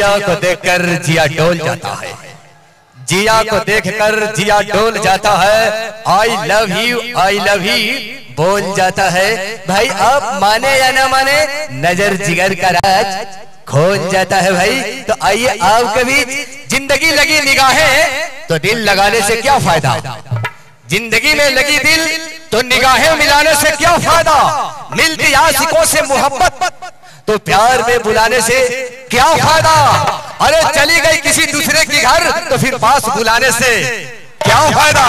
जिया को देखकर जिया डोल जाता है। जिया को देखकर जिया डोल जाता है। I love you I love you बोल जाता है। भाई, आप माने या ना माने, नज़र जिगर का राज खोल जाता है भाई। तो आइए आप कभी ज़िंदगी लगी निगाहें तो दिल लगाने से क्या फ़ायदा? ज़िंदगी में लगी दिल तो निगाहें मिलाने से क्या फ़ायदा? मिलती आशिकों से मोहब्बत तो प्यार में बुलाने से क्या फ़ायदा? अरे चली गई किसी दूसरे के घर तो फिर पास बुलाने से क्या फ़ायदा?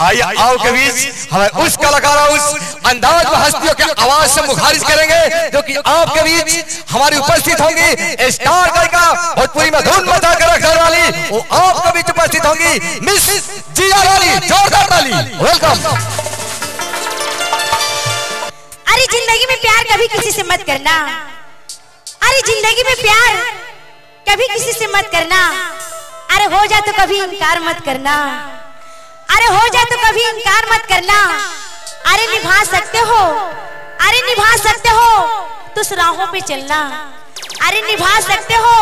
आइए आओ के बीच हमें उस कलाकार उस अंदाज में हस्तियों के आवाज़ से मुखारिज करेंगे जो कि आपके बीच हमारी उपस्थित होंगी स्टार गायिका भोजपुरी में धुन मचा कर रखने वाली वो आपके बीच उपस्थित होंगी। मिस जिया लाली जोरदार ताली। वेलकम अरे ज़िंदगी में प्यार कभी किसी से मत करना। अरे ज़िंदगी में प्यार कभी किसी से मत करना। अरे हो जा तो कभी इनकार मत करना। अरे हो जाए तो कभी इनकार मत करना। अरे निभा सकते हो। अरे निभा सकते हो। तो राहों पे चलना। अरे निभा सकते हो।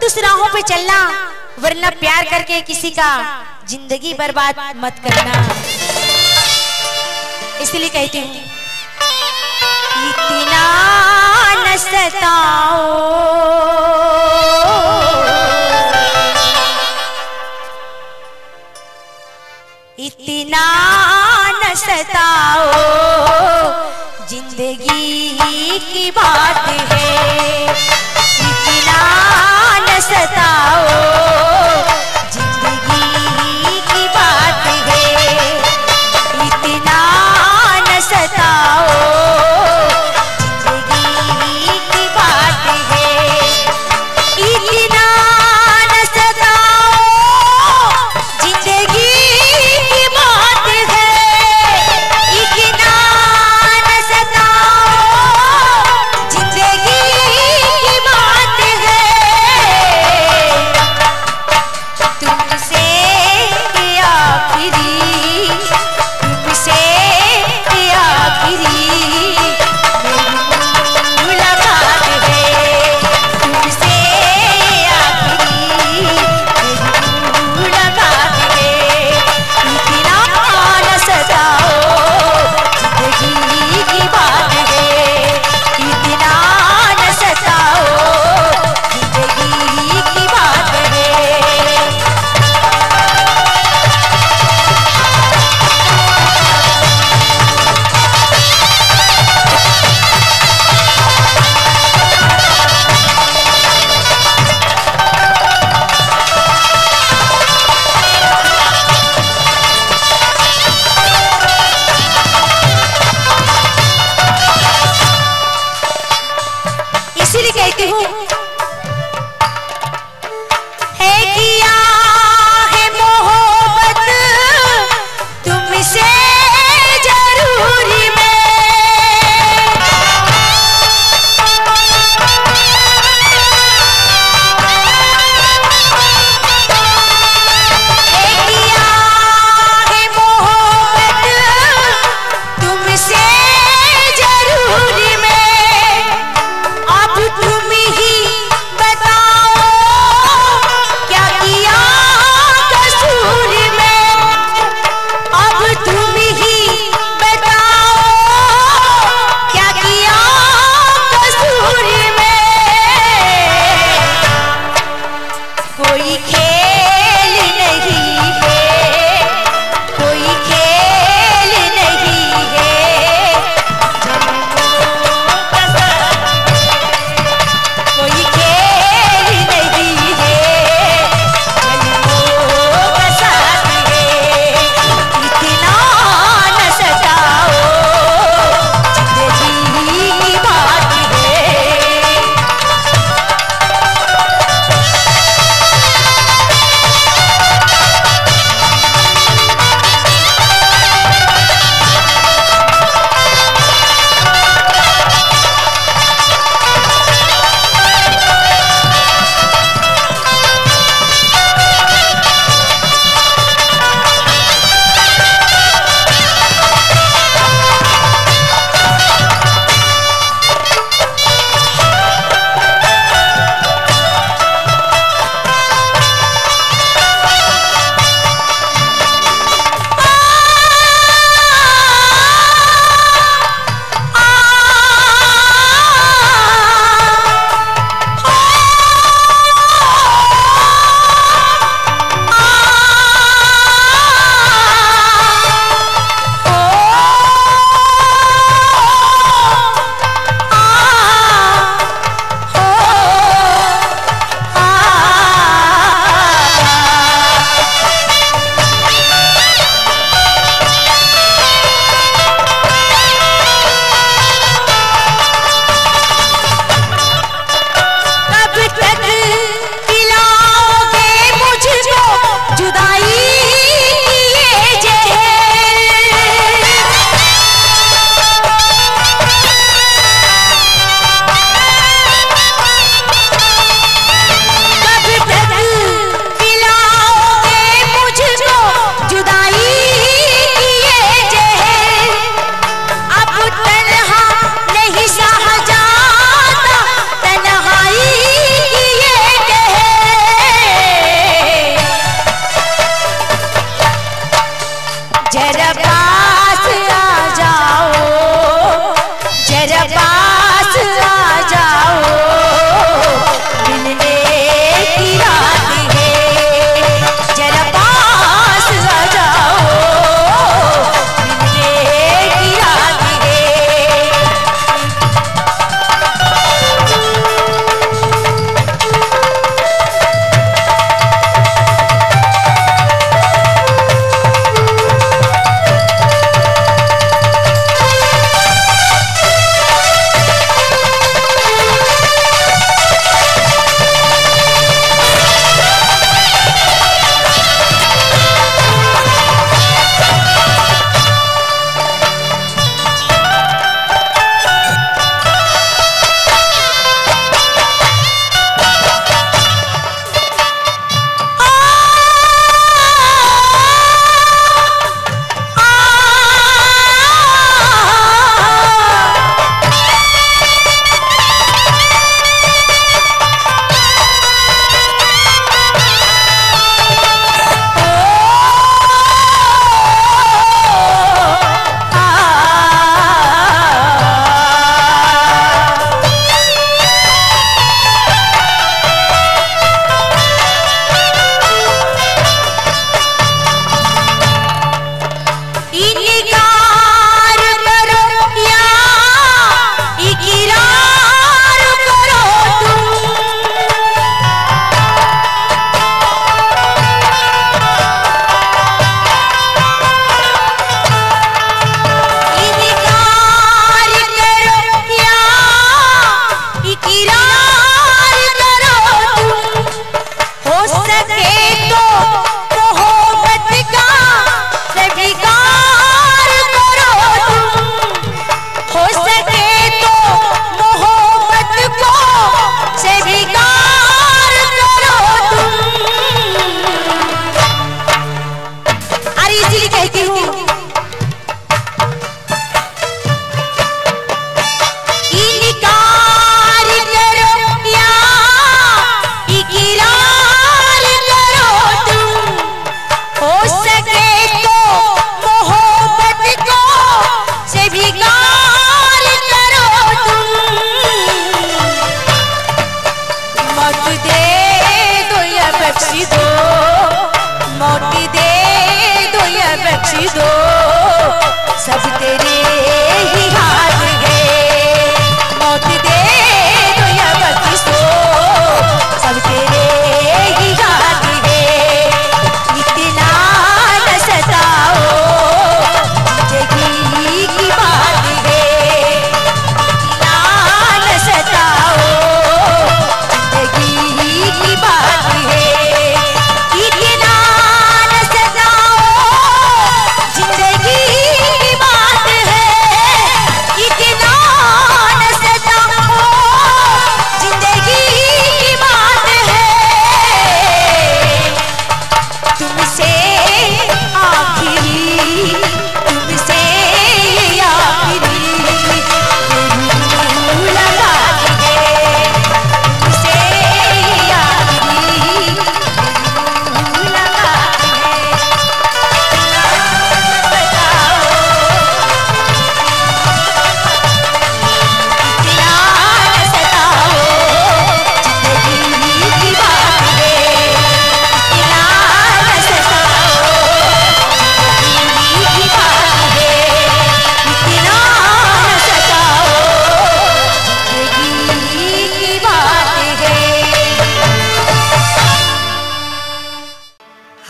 तो राहों पे चलना। वरना प्यार करके किसी का ज़िंदगी बर्बाद मत करना। इसलिए कहती हूँ इतना सताओ इतना न सताओ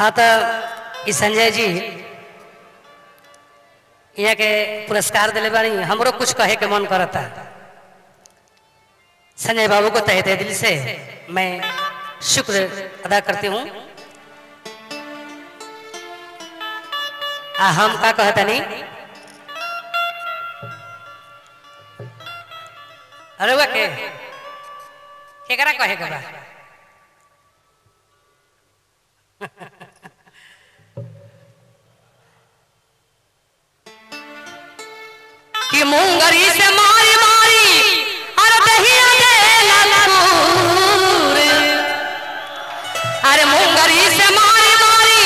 हाँ तो संजय जी, यहाँ के पुरस्कार दिले बानी, हमरो कुछ कहे के मन करता। संजय बाबू को तहे दिल से मैं शुक्र अदा करती हूँ। हम का कहता नहीं? अरे वा के? केकरा कहे के बा? मुंगरी से मारी मारी अरे अरे मुंगरी से मारी मारी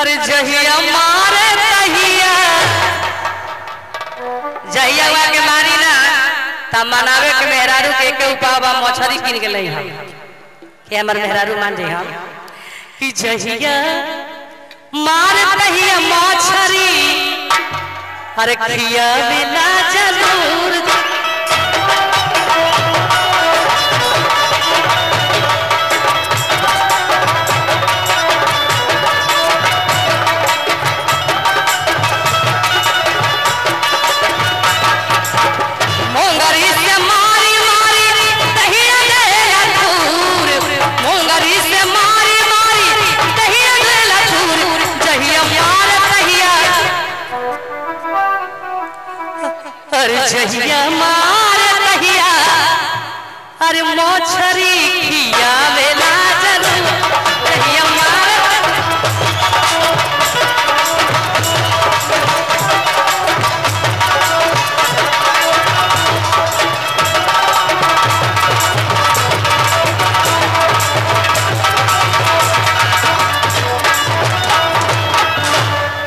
अरे जहिया मारे दहिया। जहिया वा के मारी ना तब मनावे के मेहरारू के के उपावा मछरी किन के लई हम के हमर मेहरारू मान जे हम कि जहिया मार दहिया मछरी अरे खिया बिना ज़रूर अरे जहिया मार दहिया अरे मोछरी खिया बेला ज़रूर। जहिया मार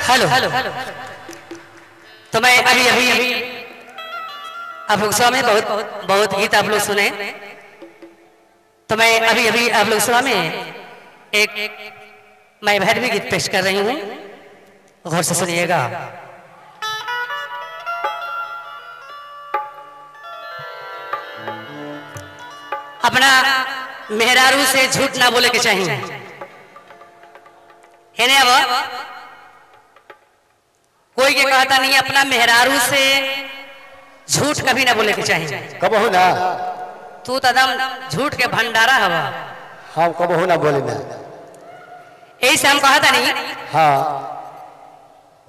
हेलो। हेलो। तो मैं अभी अभी आप लोग सुना में बहुत बहुत गीत आप लोग सुने। तो मैं अभी अभी आप लोग सुना में एक मैं भैरवी गीत पेश कर रही हूँ। गौर से सुनिएगा। अपना मेहरारू से झूठ ना बोले के चाहिए। है ना अब? कोई के कहता नहीं, अपना मेहरारू से झूठ कभी ना बोले के चाहिए। कबहू ना। तू तो एकदम झूठ के भंडारा हवा। हम कबहू ना बोले ना। यही से हम कहता नहीं हाँ।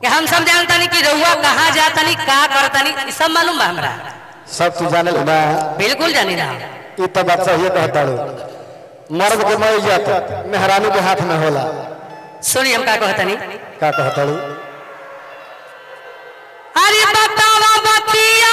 कि हम सब जानता नहीं कि रउआ कहाँ जाता नहीं का करता नहीं सब मालूम बा हमरा। सब तू जाने ना बिल्कुल जानी ना। ये तो बात सही कहता रू मर्द के मर जात मेहरानी के हाथ में होला। सुनिए हम का कहता नहीं का कहता रू अरे बतावा बतिया।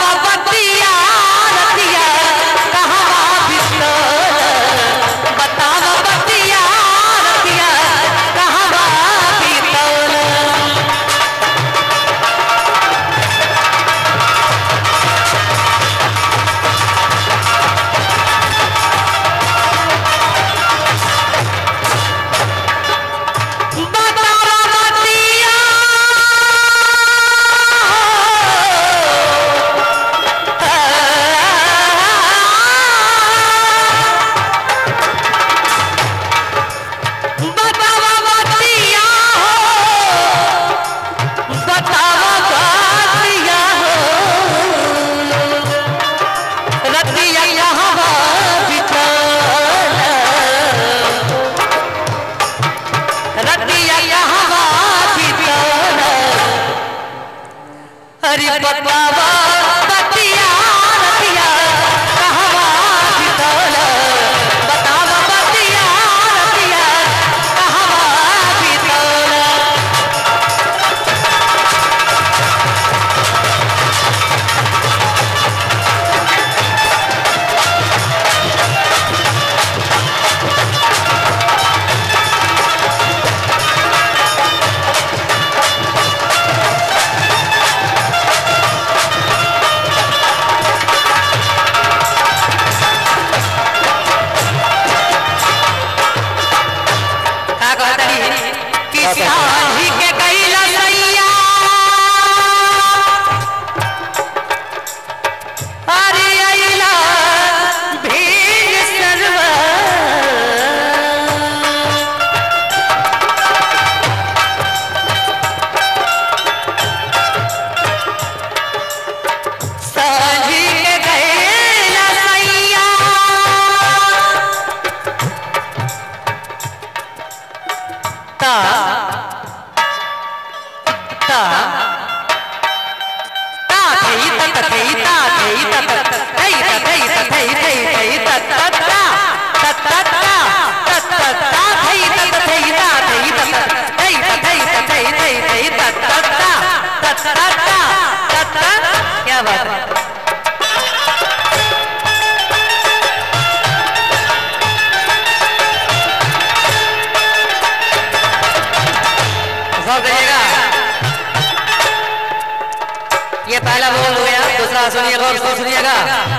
सुनिएगा और सुनिएगा